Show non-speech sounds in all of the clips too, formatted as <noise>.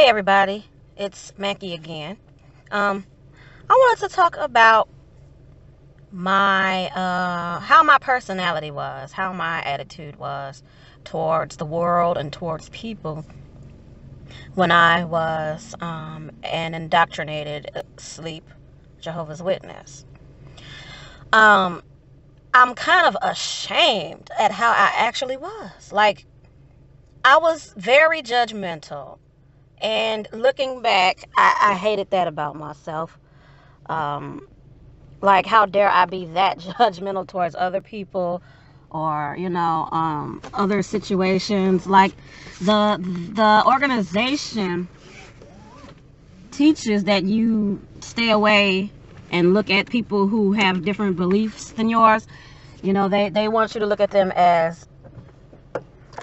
Hey everybody, it's Mackie again. Um, I wanted to talk about my uh, how my personality was, how my attitude was towards the world and towards people when I was um, an indoctrinated sleep Jehovah's Witness. Um, I'm kind of ashamed at how I actually was. Like, I was very judgmental. And looking back, I, I hated that about myself. Um, like, how dare I be that <laughs> judgmental towards other people or, you know, um, other situations. Like, the, the organization teaches that you stay away and look at people who have different beliefs than yours. You know, they, they want you to look at them as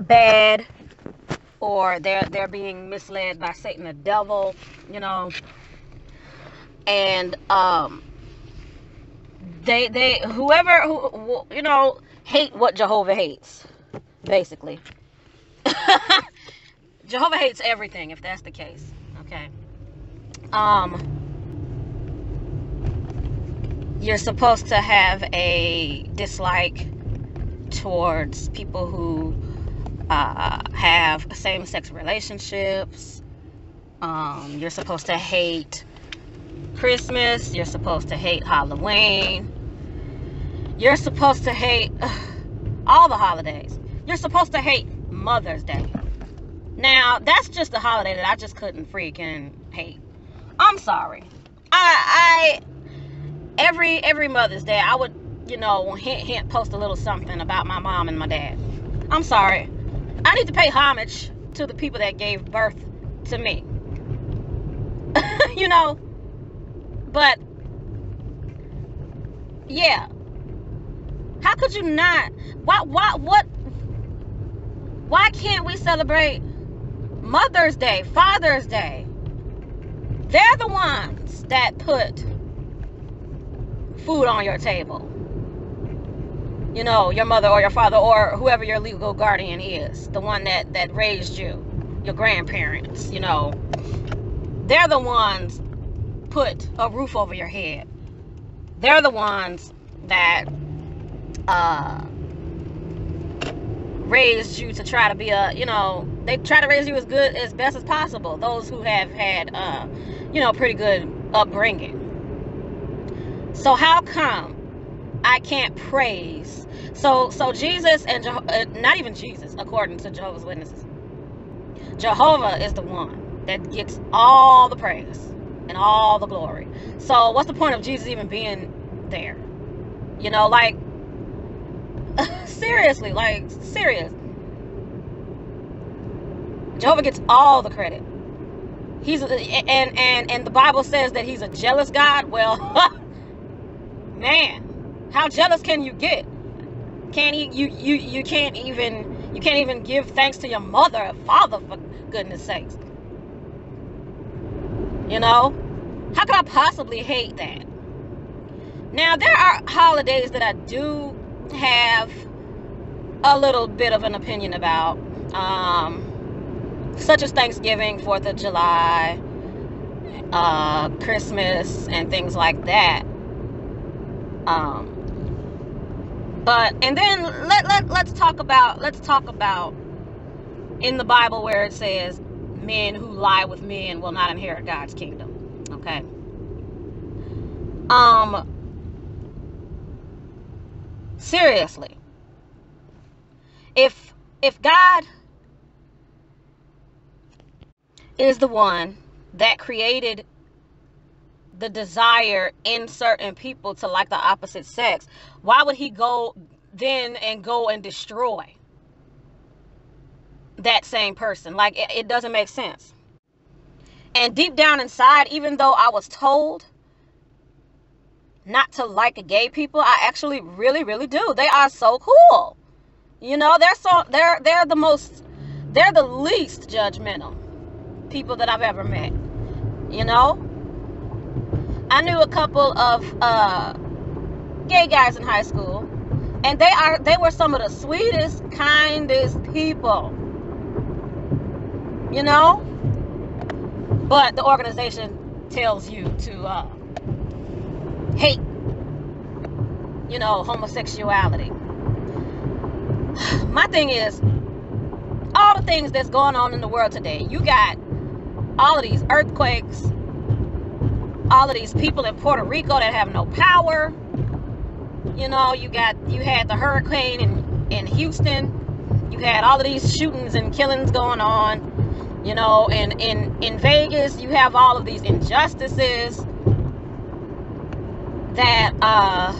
bad or they're they're being misled by Satan the devil, you know. And um they they whoever who you know hate what Jehovah hates basically. <laughs> Jehovah hates everything if that's the case. Okay. Um you're supposed to have a dislike towards people who uh, have same-sex relationships. Um, you're supposed to hate Christmas. You're supposed to hate Halloween. You're supposed to hate all the holidays. You're supposed to hate Mother's Day. Now, that's just a holiday that I just couldn't freaking hate. I'm sorry. I, I every every Mother's Day, I would, you know, hint hint post a little something about my mom and my dad. I'm sorry. I need to pay homage to the people that gave birth to me. <laughs> you know, but yeah. How could you not? Why why what why can't we celebrate Mother's Day, Father's Day? They're the ones that put food on your table. You know, your mother or your father or whoever your legal guardian is, the one that that raised you, your grandparents, you know. They're the ones put a roof over your head. They're the ones that uh raised you to try to be a, you know, they try to raise you as good as best as possible. Those who have had uh, you know, pretty good upbringing so how come I can't praise? So so Jesus and Jeho- uh, not even Jesus, according to Jehovah's Witnesses, Jehovah is the one that gets all the praise and all the glory. So what's the point of Jesus even being there? You know, like <laughs> seriously, like serious. Jehovah gets all the credit. He's and and and the Bible says that he's a jealous God. Well, <laughs> man, how jealous can you get? Can't you you you can't even you can't even give thanks to your mother or father for goodness sakes. You know? How could I possibly hate that? Now there are holidays that I do have a little bit of an opinion about. Um, such as Thanksgiving, Fourth of July, uh, Christmas, and things like that. Um, but and then let, let let's talk about let's talk about in the Bible where it says men who lie with men will not inherit God's kingdom. Okay. Um seriously. If if God is the one that created the desire in certain people to like the opposite sex, why would he go then and go and destroy that same person? Like, it, it doesn't make sense. And deep down inside, even though I was told not to like gay people, I actually really, really do. They are so cool. You know, they're so they're they're the most they're the least judgmental people that I've ever met. You know? I knew a couple of uh, gay guys in high school, and they are they were some of the sweetest, kindest people. You know, but the organization tells you to uh, hate, you know, homosexuality. <sighs> My thing is, all the things that's going on in the world today, you got all of these earthquakes, all of these people in Puerto Rico that have no power. You know, you got you had the hurricane in in Houston. You had all of these shootings and killings going on. You know, and in in Vegas, you have all of these injustices that uh,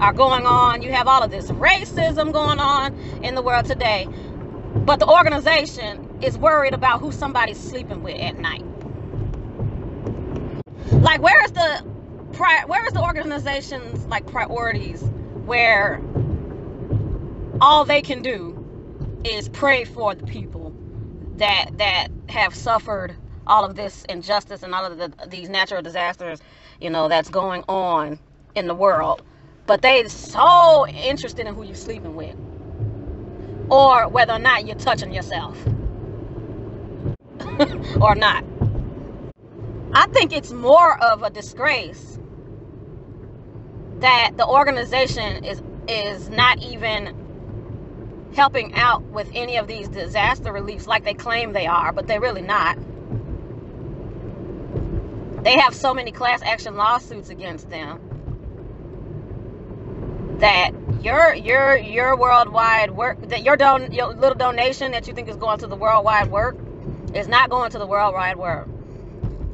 are going on. You have all of this racism going on in the world today. But the organization is worried about who somebody's sleeping with at night. Like, where is the where is the organization's like priorities where all they can do is pray for the people that that have suffered all of this injustice and all of the, these natural disasters, you know, that's going on in the world. But they so interested in who you're sleeping with. Or whether or not you're touching yourself. <laughs> or not. I think it's more of a disgrace that the organization is is not even helping out with any of these disaster reliefs like they claim they are, but they're really not. They have so many class action lawsuits against them that your your your worldwide work that your don your little donation that you think is going to the worldwide work is not going to the worldwide work.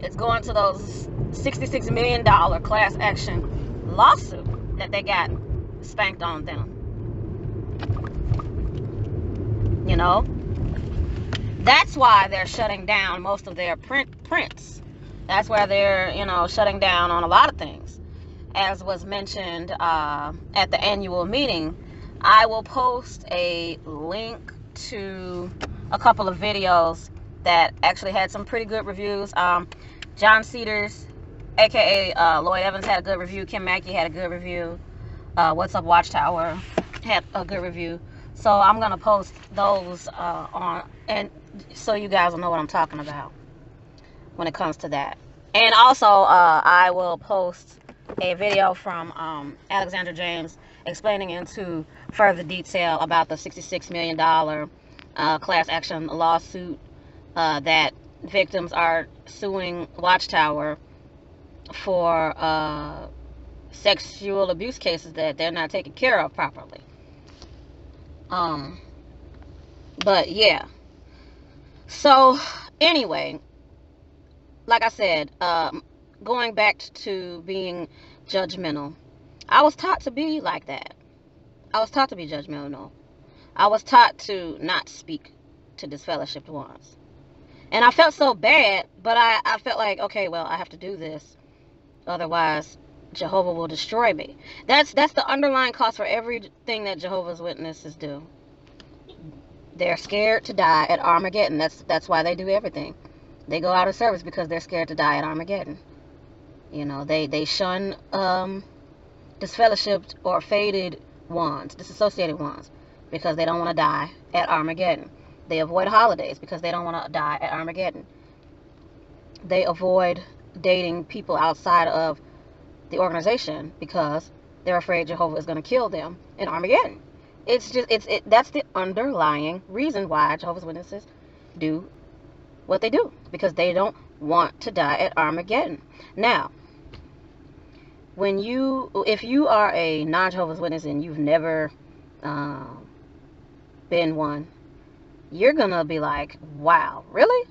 It's going to those 66 million dollar class action lawsuit that they got spanked on them. You know? That's why they're shutting down most of their print prints. That's why they're, you know, shutting down on a lot of things. As was mentioned uh, at the annual meeting, I will post a link to a couple of videos that actually had some pretty good reviews. Um, John Cedars, aka uh, Lloyd Evans, had a good review. Kim Mikey had a good review. Uh, What's Up Watchtower had a good review. So I'm gonna post those uh, on, and so you guys will know what I'm talking about when it comes to that. And also, uh, I will post a video from um, Alexander James explaining into further detail about the $66 million uh, class action lawsuit uh, that victims are suing Watchtower for uh, sexual abuse cases that they're not taking care of properly. Um, but yeah. So anyway, like I said, um, going back to being judgmental, I was taught to be like that. I was taught to be judgmental. I was taught to not speak to disfellowshipped ones. And I felt so bad, but I, I felt like, okay, well, I have to do this. Otherwise, Jehovah will destroy me. That's that's the underlying cause for everything that Jehovah's Witnesses do. They're scared to die at Armageddon. That's that's why they do everything. They go out of service because they're scared to die at Armageddon. You know, they they shun um, disfellowshipped or faded ones, disassociated ones, because they don't want to die at Armageddon. They avoid holidays because they don't want to die at Armageddon. They avoid dating people outside of the organization because they're afraid Jehovah is going to kill them in Armageddon. It's just it's it that's the underlying reason why Jehovah's Witnesses do what they do because they don't want to die at Armageddon. Now, when you if you are a non-Jehovah's Witness and you've never uh, been one, you're gonna be like, "Wow, really?"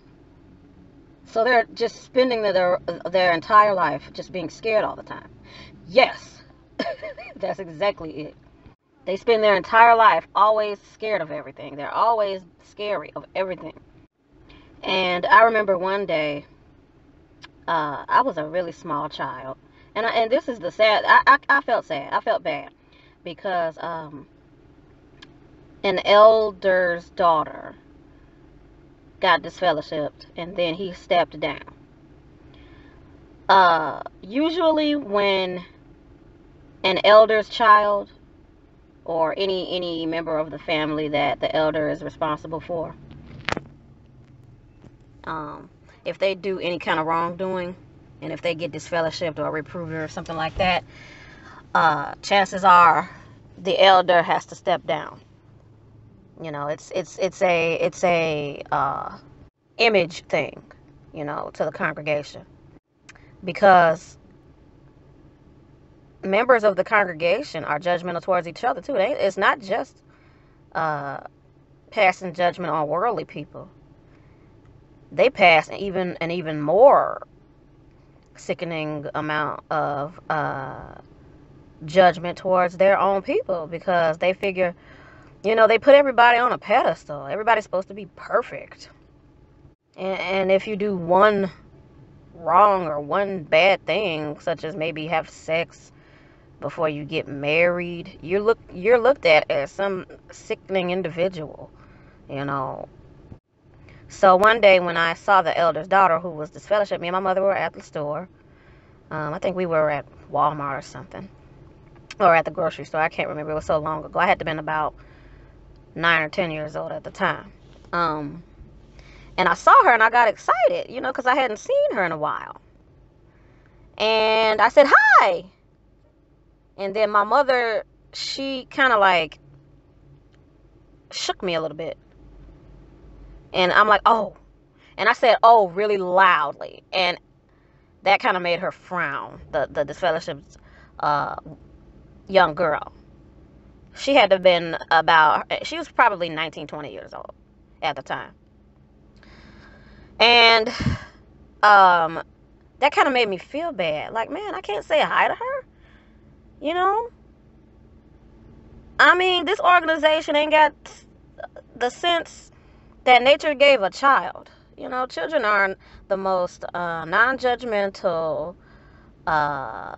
So they're just spending their their entire life just being scared all the time. Yes, <laughs> that's exactly it. They spend their entire life always scared of everything. They're always scary of everything. And I remember one day, uh, I was a really small child, and I, and this is the sad. I, I, I felt sad. I felt bad because um, an elder's daughter got disfellowshipped, and then he stepped down. Uh, usually when an elder's child or any any member of the family that the elder is responsible for um, if they do any kind of wrongdoing, and if they get disfellowshipped or reproved or something like that, uh, chances are the elder has to step down. You know, it's it's it's a it's a uh, image thing, you know, to the congregation because members of the congregation are judgmental towards each other too. It's not just uh, passing judgment on worldly people. They pass even an even more sickening amount of uh, judgment towards their own people because they figure, you know, they put everybody on a pedestal. Everybody's supposed to be perfect. And, and if you do one wrong or one bad thing, such as maybe have sex before you get married, you're look you're looked at as some sickening individual, you know. So one day when I saw the elder's daughter who was disfellowship, me and my mother were at the store. Um, I think we were at Walmart or something. Or at the grocery store. I can't remember. It was so long ago. I had to been about nine or ten years old at the time. Um, and I saw her and I got excited, you know, because I hadn't seen her in a while. And I said, hi. And then my mother, she kind of like shook me a little bit. And I'm like, oh. And I said, oh, really loudly. And that kind of made her frown, the, the disfellowship's uh, young girl. She had to have been about, she was probably 19, 20 years old at the time. And um, that kind of made me feel bad. Like, man, I can't say hi to her. You know? I mean, this organization ain't got the sense that nature gave a child. You know, children are the most uh, non judgmental uh,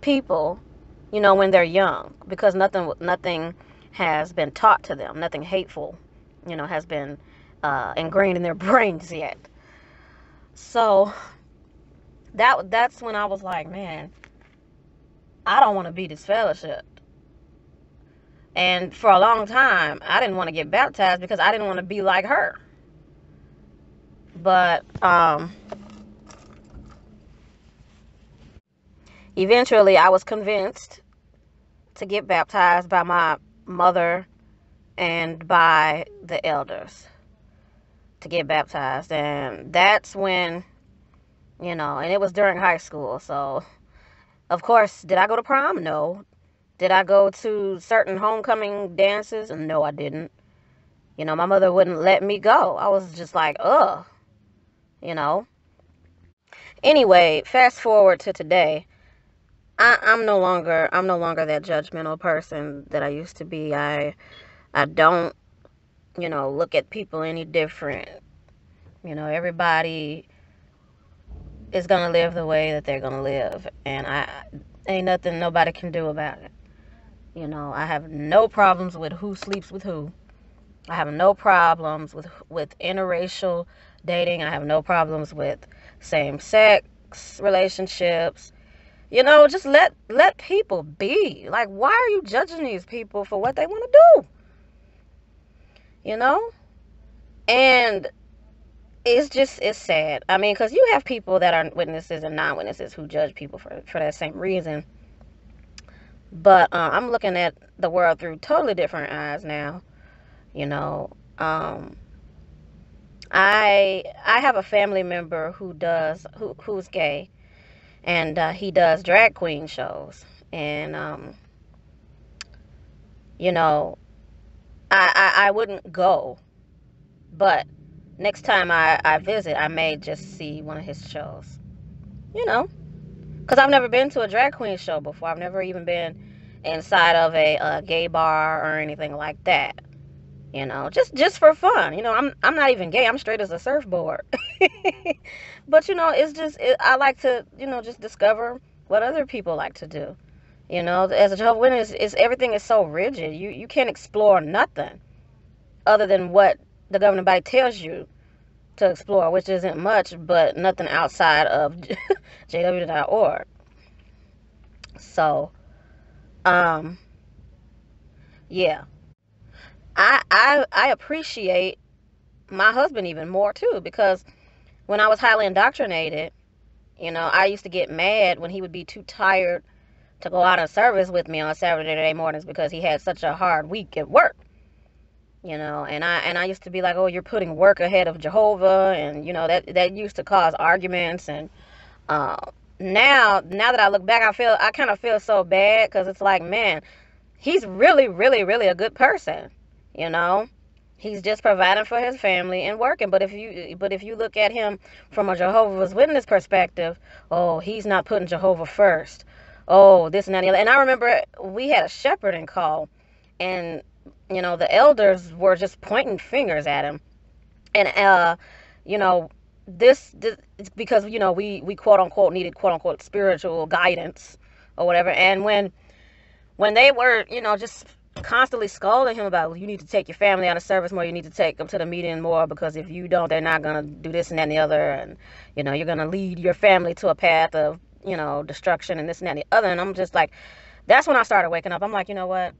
people, you know, when they're young because nothing, nothing has been taught to them, nothing hateful, you know, has been uh, ingrained in their <laughs> brains yet. So that that's when I was like, man, I don't want to be disfellowshipped. And for a long time, I didn't want to get baptized because I didn't want to be like her. But um, eventually, I was convinced to get baptized by my mother and by the elders to get baptized. And that's when, you know, and it was during high school. So, of course, did I go to prom? No. Did I go to certain homecoming dances? No, I didn't. You know, my mother wouldn't let me go. I was just like, ugh, you know. Anyway, fast forward to today. I, I'm no longer I'm no longer that judgmental person that I used to be. I I don't you know, look at people any different. You know, everybody is to live the way that they're to live. And I ain't nothing nobody can do about it. You know, I have no problems with who sleeps with who. I have no problems with with interracial dating. I have no problems with same-sex relationships. You know, just let let people be. Like why are you judging these people for what they want to do? you know? And it's just, it's sad. I mean, because you have people that are witnesses and non witnesses who judge people for, for that same reason. But uh, I'm looking at the world through totally different eyes now. You know, um, I I have a family member who does who who's gay, and uh, he does drag queen shows, and um, you know, I, I, I wouldn't go. But next time I, I visit, I may just see one of his shows. You know, because I've never been to a drag queen show before. I've never even been inside of a, a gay bar or anything like that. You know, just just for fun. You know, I'm I'm not even gay. I'm straight as a surfboard. <laughs> but you know, it's just it, I like to you know just discover what other people like to do. You know, as a Jehovah's Witness, is everything is so rigid. You you can't explore nothing other than what the governing body tells you to explore, which isn't much, but nothing outside of <laughs> jw.org. So, um, yeah, I I I appreciate my husband even more too because when I was highly indoctrinated, you know, I used to get mad when he would be too tired to go out of service with me on Saturday mornings because he had such a hard week at work. You know, and I and I used to be like, "Oh, you're putting work ahead of Jehovah," and you know that that used to cause arguments. And uh, now, now that I look back, I feel I kind of feel so bad because it's like, man, he's really, really, really a good person. You know, he's just providing for his family and working. But if you but if you look at him from a Jehovah's Witness perspective, oh, he's not putting Jehovah first oh, this and that. And I remember we had a shepherding call, and you know the elders were just pointing fingers at him, and uh, you know this, this because you know we we quote unquote needed quote unquote spiritual guidance or whatever, and when when they were you know just constantly scolding him about you need to take your family out of service more you need to take them to the meeting more because if you don't they're not going to do this and that and the other and you know you're to lead your family to a path of you know, destruction and this and that and the other. And I'm just like, that's when I started waking up. I'm like, you know what?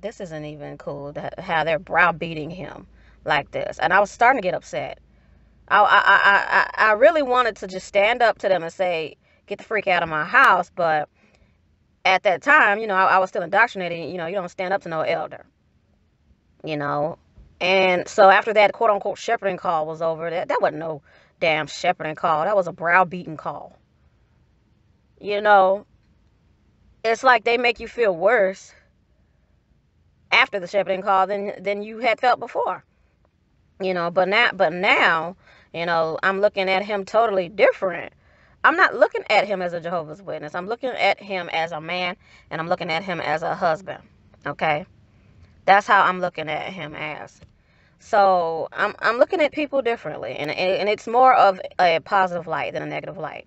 This isn't even cool that how they're browbeating him like this. And I was starting to get upset. I, I, I, I, I really wanted to just stand up to them and say, get the freak out of my house. But at that time, you know, I, I was still indoctrinated. You know, you don't stand up to no elder. You know, and so after that quote unquote shepherding call was over, that, that wasn't no damn shepherding call. That was a browbeating call. You know, it's like they make you feel worse after the shepherding call than than you had felt before. You know, but now but now, you know, I'm looking at him totally different. I'm not looking at him as a Jehovah's Witness. I'm looking at him as a man and I'm looking at him as a husband. Okay? That's how I'm looking at him as. So I'm I'm looking at people differently and and it's more of a positive light than a negative light.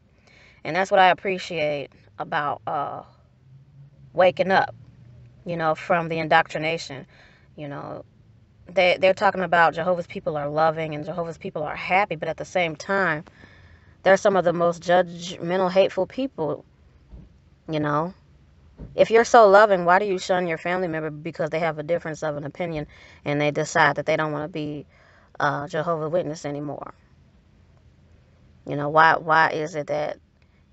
And that's what I appreciate about uh, waking up, you know, from the indoctrination. You know, they, they're talking about Jehovah's people are loving and Jehovah's people are happy, but at the same time, they're some of the most judgmental, hateful people, you know. If you're so loving, why do you shun your family member because they have a difference of an opinion and they decide that they don't want to be uh, Jehovah Witness anymore? You know, why why is it that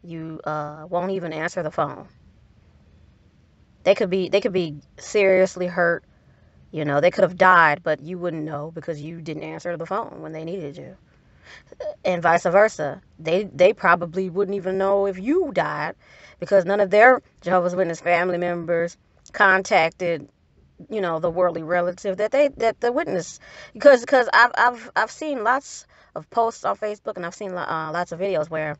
you uh, won't even answer the phone. They could be they could be seriously hurt. You know, they could have died, but you wouldn't know because you didn't answer the phone when they needed you. And vice versa. They they probably wouldn't even know if you died because none of their Jehovah's Witness family members contacted you know the worldly relative that they that the witness because because I've I've I've seen lots of posts on Facebook and I've seen uh, lots of videos where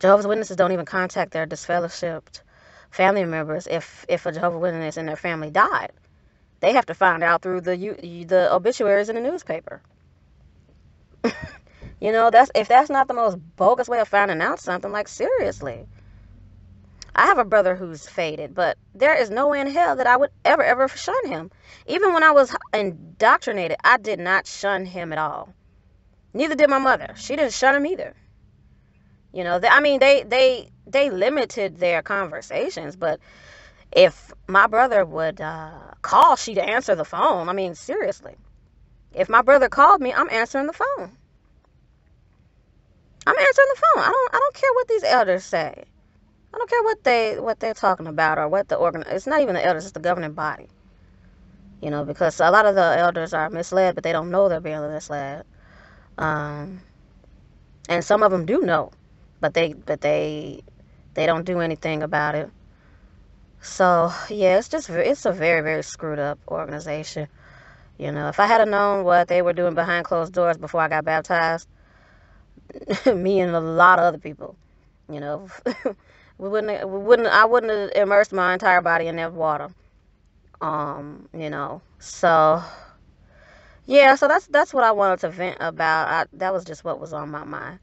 Jehovah's Witnesses don't even contact their disfellowshipped family members if if a Jehovah's Witness and their family died. They have to find out through the the obituaries in the newspaper. <laughs> you know, that's if that's not the most bogus way of finding out something, like seriously. I have a brother who's faded, but there is no way in hell that I would ever, ever shun him. Even when I was indoctrinated, I did not shun him at all. Neither did my mother. She didn't shun him either. You know, they, I mean, they they they limited their conversations, but if my brother would uh, call, she'd answer the phone. I mean, seriously, if my brother called me, I'm answering the phone. I'm answering the phone. I don't I don't care what these elders say. I don't care what they what they're talking about or what the organ. It's not even the elders; it's the governing body. You know, because a lot of the elders are misled, but they don't know they're being misled. Um, and some of them do know but they but they they don't do anything about it. So yeah, it's just it's a very very screwed up organization. You know, if I had known what they were doing behind closed doors before I got baptized, <laughs> me and a lot of other people, you know, <laughs> we wouldn't we wouldn't I wouldn't have immersed my entire body in that water. Um, you know, so yeah, so that's that's what I wanted to vent about. I, that was just what was on my mind.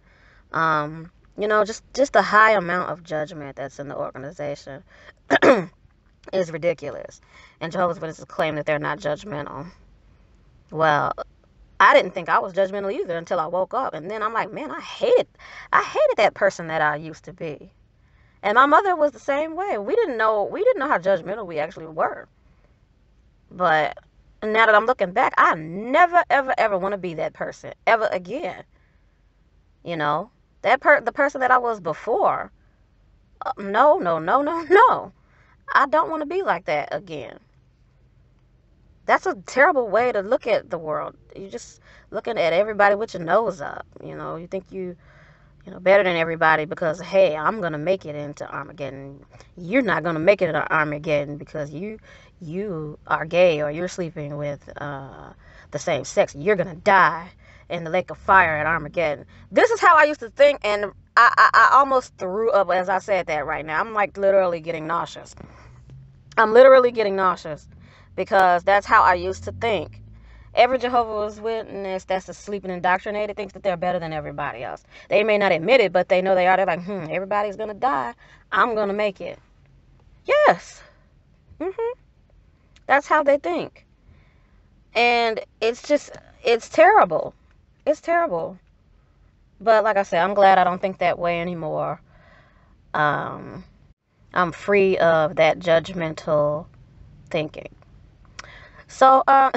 Um, you know, just just the high amount of judgment that's in the organization <clears throat> is ridiculous. And Jehovah's Witnesses claim that they're not judgmental. Well, I didn't think I was judgmental either until I woke up, and then I'm like, man, I hated, I hated that person that I used to be. And my mother was the same way. We didn't know, we didn't know how judgmental we actually were. But now that I'm looking back, I never, ever, ever want to be that person ever again. You know, that per the person that I was before. Uh, no, no, no, no, <laughs> no. I don't want to be like that again. That's a terrible way to look at the world. You're just looking at everybody with your nose up. You know, you think you, you know, better than everybody because hey, I'm gonna make it into Armageddon. You're not gonna make it into Armageddon because you, you are gay or you're sleeping with uh, the same sex. You're gonna die in the lake of fire at Armageddon. This is how I used to think, and I, I, I almost threw up as I said that right now. I'm like literally getting nauseous. I'm literally getting nauseous because that's how I used to think. Every Jehovah's Witness that's asleep and indoctrinated thinks that they're better than everybody else. They may not admit it, but they know they are. They're like, hmm, everybody's going to die. I'm going to make it. Yes. Mm-hmm. That's how they think. And it's just, it's terrible. It's terrible. But like I said, I'm glad I don't think that way anymore. Um, I'm free of that judgmental thinking. So, uh,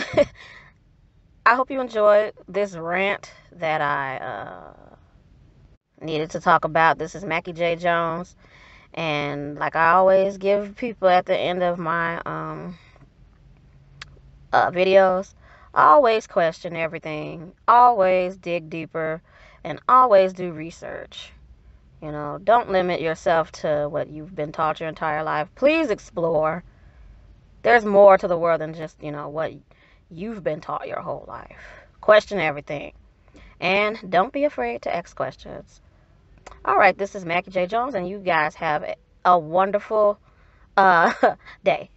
<laughs> I hope you enjoyed this rant that I uh, needed to talk about. This is Mackie J. Jones. And like I always give people at the end of my um, uh, videos, always question everything, always dig deeper, and always do research. You know, don't limit yourself to what you've been taught your entire life. Please explore. There's more to the world than just, you know, what you've been taught your whole life. Question everything. And don't be afraid to ask questions. All right, this is Mackie J. Jones, and you guys have a wonderful uh, <laughs> day.